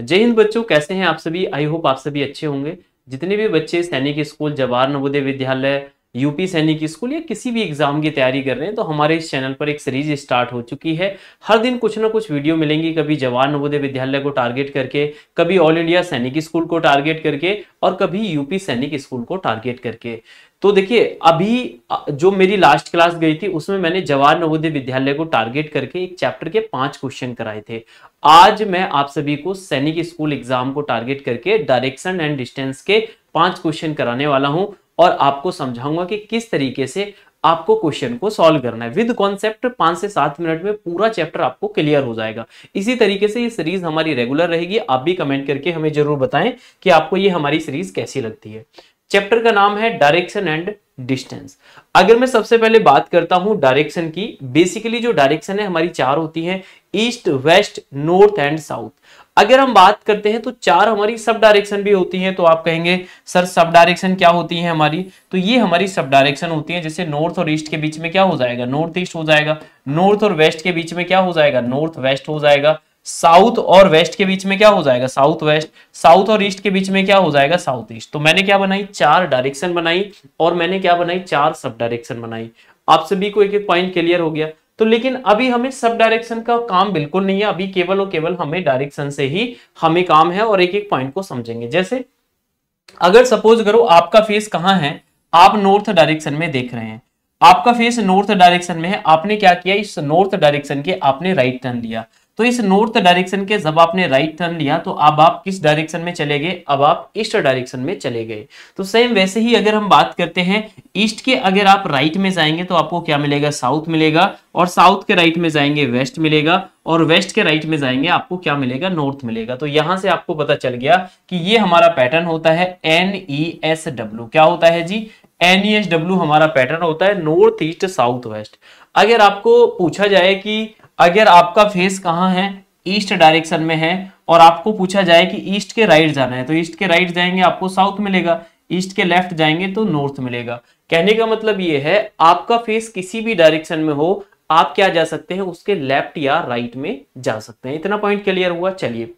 जय हिंद बच्चों, कैसे हैं आप सभी? आई होप आप सभी अच्छे होंगे। जितने भी बच्चे सैनिक स्कूल जवाहर नवोदय विद्यालय यूपी सैनिक स्कूल या किसी भी एग्ज़ाम की तैयारी कर रहे हैं तो हमारे इस चैनल पर एक सीरीज़ स्टार्ट हो चुकी है। हर दिन कुछ ना कुछ वीडियो मिलेंगी, कभी जवान नवोदय विद्यालय को टारगेट करके, कभी ऑल इंडिया सैनिक स्कूल को टारगेट करके और कभी यूपी सैनिक स्कूल को टारगेट करके। तो देखिए, अभी जो मेरी लास्ट क्लास गई थी, उसमें मैंने जवाहर नवोदय विद्यालय को टारगेट करके एक चैप्टर के पाँच क्वेश्चन कराए थे। आज मैं आप सभी को सैनिक स्कूल एग्ज़ाम को टारगेट करके डायरेक्शन एंड डिस्टेंस के पाँच क्वेश्चन कराने वाला हूँ। और आपको समझाऊँगा कि किस तरीके से आपको क्वेश्चन को सॉल्व करना है। विद कॉन्सेप्ट पाँच से सात मिनट में पूरा चैप्टर आपको क्लियर हो जाएगा। इसी तरीके से ये सीरीज़ हमारी रेगुलर रहेगी। आप भी कमेंट करके हमें ज़रूर बताएँ कि आपको ये हमारी सीरीज़ कैसी लगती है। चैप्टर का नाम है डायरेक्शन एंड डिस्टेंस अगर मैं सबसे पहले बात करता हूँ डायरेक्शन की बेसिकली जो डायरेक्शन है, हमारी चार होती है east west north and south अगर हम बात करते हैं तो चार हमारी सब डायरेक्शन भी होती हैं तो आप कहेंगे, सर, सब डायरेक्शन क्या होती है हमारी? तो ये हमारी सब डायरेक्शन होती है, जैसे नॉर्थ और ईस्ट के बीच में क्या हो जाएगा? नॉर्थ ईस्ट हो जाएगा। नॉर्थ और वेस्ट के बीच में क्या हो जाएगा? नॉर्थ वेस्ट हो जाएगा। साउथ और वेस्ट के बीच में क्या हो जाएगा? साउथ वेस्ट साउथ और ईस्ट के बीच में क्या हो जाएगा? साउथ ईस्ट तो मैंने क्या बनाई? चार डायरेक्शन बनाई और मैंने क्या बनाई? चार सब डायरेक्शन बनाई। आप सभी को एक एक पॉइंट क्लियर हो गया। तो लेकिन अभी हमें सब डायरेक्शन का काम बिल्कुल नहीं है। अभी केवल और केवल हमें डायरेक्शन से ही हमें काम है और एक एक पॉइंट को समझेंगे। जैसे, अगर सपोज़ करो आपका फेस कहाँ है? आप नॉर्थ डायरेक्शन में देख रहे हैं। आपका फेस नॉर्थ डायरेक्शन में है। आपने क्या किया? इस नॉर्थ डायरेक्शन के आपने राइट टर्न लिया। तो इस नॉर्थ डायरेक्शन के जब आपने राइट टर्न लिया तो अब आप किस डायरेक्शन में चले गए? अब आप ईस्ट डायरेक्शन में चले गए। तो सेम वैसे ही अगर हम बात करते हैं, ईस्ट के अगर आप राइट में जाएँगे तो आपको क्या मिलेगा? साउथ मिलेगा, और साउथ के राइट में जाएँगे, वेस्ट मिलेगा, और वेस्ट के राइट में जाएँगे, आपको क्या मिलेगा? नॉर्थ मिलेगा। तो यहाँ से आपको पता चल गया कि ये हमारा पैटर्न होता है एन ई एस डब्ल्यू क्या होता है जी? एन ई एस डब्ल्यू हमारा पैटर्न होता है नॉर्थ ईस्ट साउथ वेस्ट अगर आपको पूछा जाए कि अगर आपका फेस कहाँ है? ईस्ट डायरेक्शन में है और आपको पूछा जाए कि ईस्ट के राइट जाना है तो ईस्ट के राइट जाएँगे, आपको साउथ मिलेगा. ईस्ट के लेफ़्ट जाएँगे तो नॉर्थ मिलेगा. कहने का मतलब ये है, आपका फेस किसी भी डायरेक्शन में हो, आप क्या जा सकते हैं? उसके लेफ़्ट या राइट में जा सकते हैं. इतना पॉइंट क्लियर हुआ? चलिए.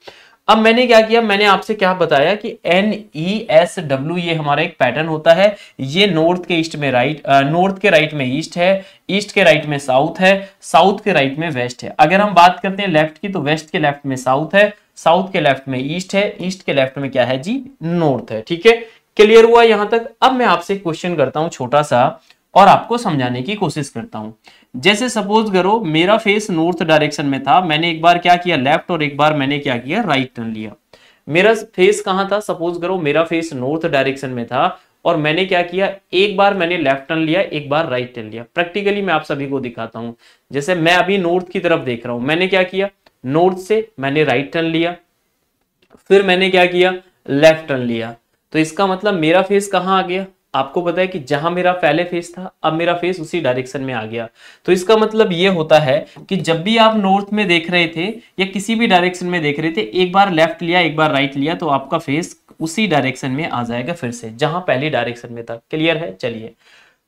अब मैंने क्या किया? मैंने आपसे क्या बताया कि एन ई एस डब्ल्यू ये हमारा एक पैटर्न होता है। ये नॉर्थ के ईस्ट में राइट नॉर्थ के राइट में ईस्ट है ईस्ट के राइट में साउथ है साउथ के राइट में वेस्ट है। अगर हम बात करते हैं लेफ़्ट की तो वेस्ट के लेफ़्ट में साउथ है साउथ के लेफ़्ट में ईस्ट है ईस्ट के लेफ़्ट में क्या है जी? नॉर्थ है, ठीक है? क्लियर हुआ यहाँ तक? अब मैं आपसे क्वेश्चन करता हूँ छोटा सा। और आपको समझाने की कोशिश करता हूँ। जैसे सपोज़ करो, मेरा फेस नॉर्थ डायरेक्शन में था, मैंने एक बार क्या किया लेफ़्ट और एक बार मैंने क्या किया राइट टर्न लिया। मेरा फेस कहाँ था? सपोज़ करो, मेरा फेस नॉर्थ डायरेक्शन में था और मैंने क्या किया, एक बार मैंने लेफ़्ट टर्न लिया, एक बार राइट टर्न लिया। प्रैक्टिकली मैं आप सभी को दिखाता हूँ। जैसे मैं अभी नॉर्थ की तरफ़ देख रहा हूँ, मैंने क्या किया नॉर्थ से मैंने राइट टर्न लिया, फिर मैंने क्या किया लेफ़्ट टर्न लिया। तो इसका मतलब मेरा फेस कहाँ आ गया? आपको पता है कि जहाँ मेरा पहले फेस था, अब मेरा फेस उसी डायरेक्शन में आ गया। तो इसका मतलब ये होता है कि जब भी आप नॉर्थ में देख रहे थे या किसी भी डायरेक्शन में देख रहे थे, एक बार लेफ़्ट लिया, एक बार राइट लिया तो आपका फेस उसी डायरेक्शन में आ जाएगा फिर से, जहाँ पहली डायरेक्शन में था। क्लियर है? चलिए।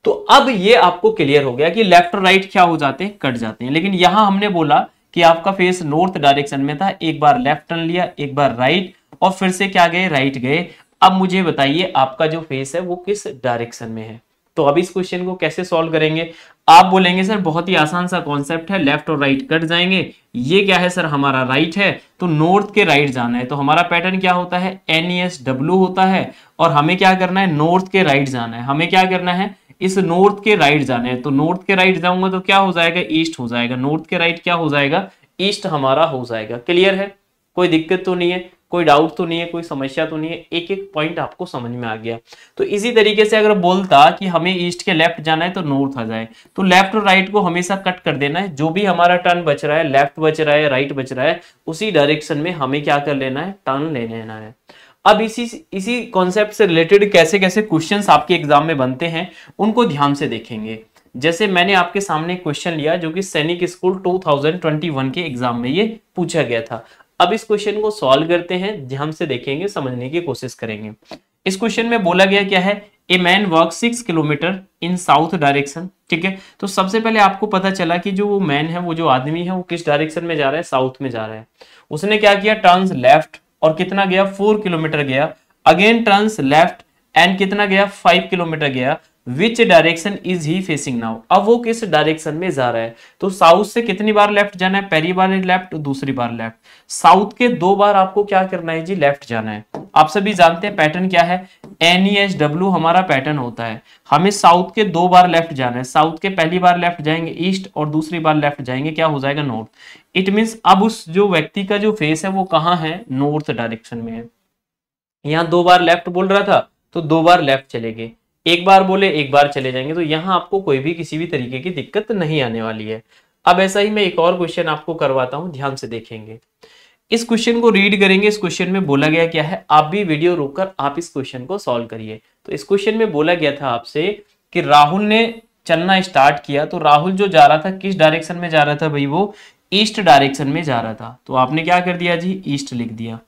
तो अब ये आपको क्लियर हो गया कि लेफ़्ट और राइट क्या हो जाते हैं? कट जाते हैं। लेकिन यहाँ हमने बोला कि आपका फेस नॉर्थ डायरेक्शन में था, एक बार लेफ़्ट टर्न लिया, एक बार राइट और फिर से क्या गए? राइट गए। अब मुझे बताइए, आपका जो फेस है, वो किस डायरेक्शन में है? तो अब इस क्वेश्चन को कैसे सॉल्व करेंगे? आप बोलेंगे, सर, बहुत ही आसान सा कॉन्सेप्ट है लेफ़्ट और राइट कट जाएँगे। ये क्या है, सर, हमारा राइट है? तो नॉर्थ के राइट जाना है। तो हमारा पैटर्न क्या होता है? एन एस डब्ल्यू होता है। और हमें क्या करना है? नॉर्थ के राइट जाना है। हमें क्या करना है? इस नॉर्थ के राइट जाना है। तो नॉर्थ के राइट जाऊँगा तो क्या हो जाएगा? ईस्ट हो जाएगा। नॉर्थ के राइट क्या हो जाएगा? ईस्ट हमारा हो जाएगा। क्लियर है? कोई दिक्कत तो नहीं है। कोई डाउट तो नहीं है, कोई समस्या तो नहीं है एक एक पॉइंट आपको समझ में आ गया। तो इसी तरीके से अगर बोलता कि हमें ईस्ट के लेफ़्ट जाना है तो नॉर्थ आ जाए। तो लेफ़्ट और राइट को हमेशा कट कर देना है। जो भी हमारा टर्न बच रहा है लेफ़्ट बच रहा है राइट बच रहा है, उसी डायरेक्शन में हमें क्या कर लेना है? टर्न ले लेना है। अब इसी इसी कॉन्सेप्ट से रिलेटेड कैसे कैसे क्वेश्चंस आपके एग्ज़ाम में बनते हैं, उनको ध्यान से देखेंगे। जैसे मैंने आपके सामने क्वेश्चन लिया, जो कि सैनिक स्कूल 2021 के एग्ज़ाम में ये पूछा गया था। अब इस क्वेश्चन को सॉल्व करते हैं ध्यान से देखेंगे, समझने की कोशिश करेंगे। इस क्वेश्चन में बोला गया क्या है? A man work six kilometer in south direction ठीक है? तो सबसे पहले आपको पता चला कि जो वो मैन है, वो जो आदमी है, वो किस डायरेक्शन में जा रहा है? साउथ में जा रहा है। उसने क्या किया? टर्न्स लेफ़्ट और कितना गया? फोर किलोमीटर गया। अगेन टर्न्स लेफ़्ट एंड कितना गया? फाइव किलोमीटर गया। Which direction is he facing now अब वो किस डायरेक्शन में जा रहा है? तो साउथ से कितनी बार लेफ़्ट जाना है? पहली बार लेफ़्ट दूसरी बार लेफ़्ट साउथ के दो बार आपको क्या करना है जी? लेफ़्ट जाना है। आप सभी जानते हैं पैटर्न क्या है? एन ई एस डब्ल्यू हमारा पैटर्न होता है। हमें साउथ के दो बार लेफ़्ट जाना है। साउथ के पहली बार लेफ़्ट जाएँगे ईस्ट और दूसरी बार लेफ़्ट जाएँगे। क्या हो जाएगा? नॉर्थ इट मीन अब उस जो व्यक्ति का जो फेस है वो कहाँ है? नॉर्थ डायरेक्शन में है। यहाँ दो बार लेफ़्ट बोल रहा था तो दो बार लेफ़्ट चले गए एक बार बोले, एक बार चले जाएँगे तो यहाँ आपको कोई भी किसी भी तरीके की दिक्कत नहीं आने वाली है। अब ऐसा ही मैं एक और क्वेश्चन आपको करवाता हूँ, ध्यान से देखेंगे। इस क्वेश्चन को रीड करेंगे, इस क्वेश्चन में बोला गया क्या है? आप भी वीडियो रोककर आप इस क्वेश्चन को सॉल्व करिए। तो इस क्वेश्चन में बोला गया था आपसे कि राहुल ने चलना स्टार्ट किया तो राहुल जो जा रहा था, किस डायरेक्शन में जा रहा था भाई वो? ईस्ट डायरेक्शन में जा रहा था। तो आपने क्या कर दिया जी? ईस्ट लिख दिया।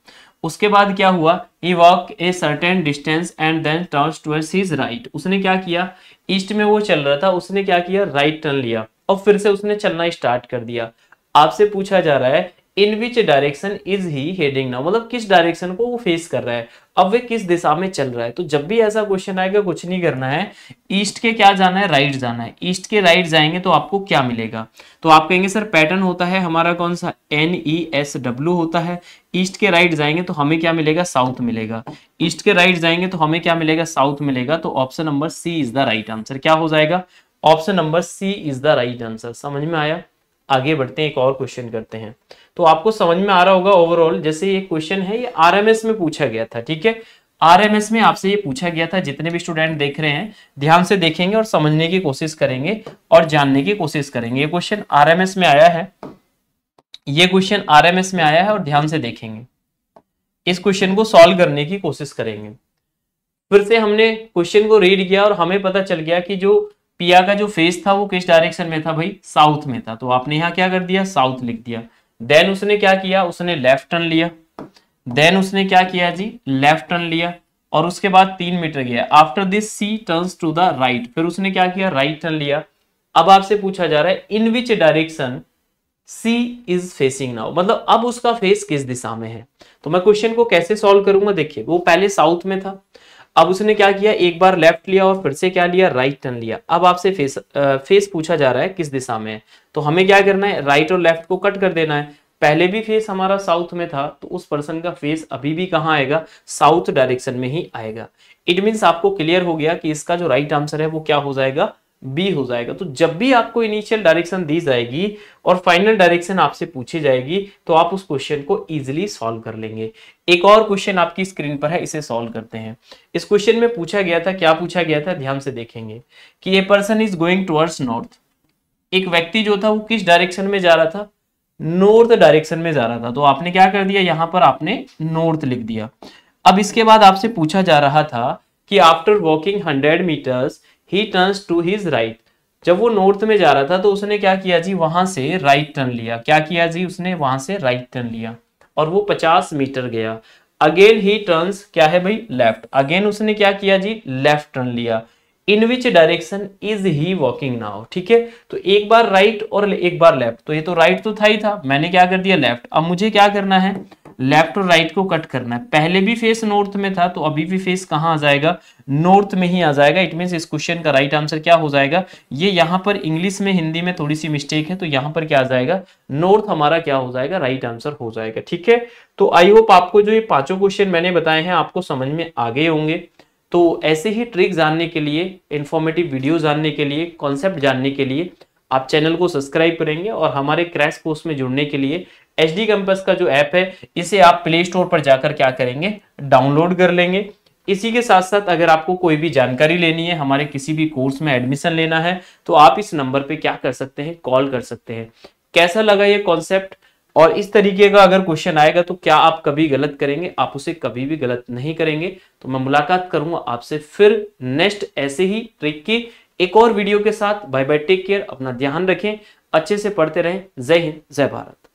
उसके बाद क्या हुआ? He walk a certain distance and then turn towards his right उसने क्या किया? ईस्ट में वो चल रहा था, उसने क्या किया? राइट right टर्न लिया। और फिर से उसने चलना स्टार्ट कर दिया। आपसे पूछा जा रहा है in which direction is he heading now मतलब किस डायरेक्शन को वो फेस कर रहा है? अब वे किस दिशा में चल रहा है? तो जब भी ऐसा क्वेश्चन आएगा, कुछ नहीं करना है। ईस्ट के क्या जाना है? राइट जाना है। ईस्ट के राइट जाएँगे तो आपको क्या मिलेगा? तो आप कहेंगे, सर पैटर्न होता है हमारा कौन सा? एन ई एस डब्ल्यू होता है। ईस्ट के राइट जाएँगे तो हमें क्या मिलेगा? साउथ मिलेगा। ईस्ट के राइट जाएँगे तो हमें क्या मिलेगा? साउथ मिलेगा। तो option number C is the right answer क्या हो जाएगा? Option number C is the right answer समझ में आया? आगे बढ़ते हैं, एक और क्वेश्चन करते हैं। तो आपको समझ में आ रहा होगा ओवरऑल जैसे ये क्वेश्चन है, ये आरएमएस में पूछा गया था, ठीक है? आरएमएस में आपसे ये पूछा गया था, जितने भी स्टूडेंट देख रहे हैं, ध्यान से देखेंगे और समझने की कोशिश करेंगे और जानने की कोशिश करेंगे। ये क्वेश्चन आरएमएस में आया है। ये क्वेश्चन आरएमएस में आया है और ध्यान से देखेंगे। इस क्वेश्चन को सॉल्व करने की कोशिश करेंगे। फिर से हमने क्वेश्चन को रीड किया और हमें पता चल गया कि जो पिया का जो फेस था वो किस डायरेक्शन में था भाई? साउथ में था। तो आपने यहाँ क्या कर दिया? साउथ लिख दिया। देन उसने क्या किया? उसने लेफ़्ट टर्न लिया। देन उसने क्या किया जी? लेफ़्ट टर्न लिया। और उसके बाद तीन मीटर गया। After this she turns to the right फिर उसने क्या किया? राइट right टर्न लिया। अब आपसे पूछा जा रहा है in which direction she is facing now मतलब अब उसका फेस किस दिशा में है? तो मैं क्वेश्चन को कैसे सॉल्व करूँगा? देखिए, वो पहले साउथ में था। अब उसने क्या किया? एक बार लेफ़्ट लिया और फिर से क्या लिया? राइट टर्न लिया। अब आपसे फेस आ, फेस पूछा जा रहा है किस दिशा में है। तो हमें क्या करना है? राइट और लेफ़्ट को कट कर देना है। पहले भी फेस हमारा साउथ में था तो उस पर्सन का फेस अभी भी कहाँ आएगा? साउथ डायरेक्शन में ही आएगा। इट मीन्स आपको क्लियर हो गया कि इसका जो राइट आंसर है वो क्या हो जाएगा? बी हो जाएगा। तो जब भी आपको इनिशियल डायरेक्शन दी जाएगी और फाइनल डायरेक्शन आपसे पूछी जाएगी तो आप उस क्वेश्चन को इजीली सॉल्व कर लेंगे। एक और क्वेश्चन आपकी स्क्रीन पर है, इसे सॉल्व करते हैं। इस क्वेश्चन में पूछा गया था, क्या पूछा गया था? ध्यान से देखेंगे कि a person is going towards north एक व्यक्ति जो था, वो किस डायरेक्शन में जा रहा था? नॉर्थ डायरेक्शन में जा रहा था। तो आपने क्या कर दिया? यहाँ पर आपने नॉर्थ लिख दिया। अब इसके बाद आपसे पूछा जा रहा था कि after walking hundred meters he turn to his right जब वो नॉर्थ में जा रहा था तो उसने क्या किया जी? वहाँ से राइट टर्न लिया। क्या किया जी? उसने वहाँ से राइट टर्न लिया। और वो 50 मीटर गया। अगेन ही टर्न क्या है भाई? लेफ़्ट अगेन उसने क्या किया जी? लेफ़्ट टर्न लिया। In which direction is he walking now ठीक है? तो एक बार राइट और एक बार लेफ़्ट तो ये तो राइट तो था ही था। मैंने क्या कर दिया? लेफ़्ट अब मुझे क्या करना है? लेफ़्ट और राइट को कट करना है। पहले भी फेस नॉर्थ में था तो अभी भी फेस कहाँ आ जाएगा? नॉर्थ में ही आ जाएगा। इट मीन इस क्वेश्चन का राइट right आंसर क्या हो जाएगा? ये यहाँ पर इंग्लिश में, हिंदी में थोड़ी सी मिस्टेक है तो यहाँ पर क्या आ जाएगा? नॉर्थ हमारा क्या हो जाएगा? राइट right आंसर हो जाएगा। ठीक है? तो आई होप आपको जो ये पाँचों क्वेश्चन मैंने बताए हैं, आपको समझ में आ गए होंगे। तो ऐसे ही ट्रिक जानने के लिए इन्फॉर्मेटिव वीडियो जानने के लिए कॉन्सेप्ट जानने के लिए, आप चैनल को सब्सक्राइब करेंगे और हमारे क्रैश कोर्स में जुड़ने के लिए एच डी कैंपस का जो ऐप है, इसे आप प्ले स्टोर पर जाकर क्या करेंगे डाउनलोड कर लेंगे। इसी के साथ साथ अगर आपको कोई भी जानकारी लेनी है, हमारे किसी भी कोर्स में एडमिशन लेना है तो आप इस नंबर पे क्या कर सकते हैं कॉल कर सकते हैं। कैसा लगा ये कॉन्सेप्ट और इस तरीके का अगर क्वेश्चन आएगा तो क्या आप कभी गलत करेंगे? आप उसे कभी भी गलत नहीं करेंगे। तो मैं मुलाकात करूँगा आपसे फिर नेक्स्ट ऐसे ही ट्रिक की एक और वीडियो के साथ। बाय बाय टेक केयर अपना ध्यान रखें, अच्छे से पढ़ते रहें। जय हिंद, जय भारत।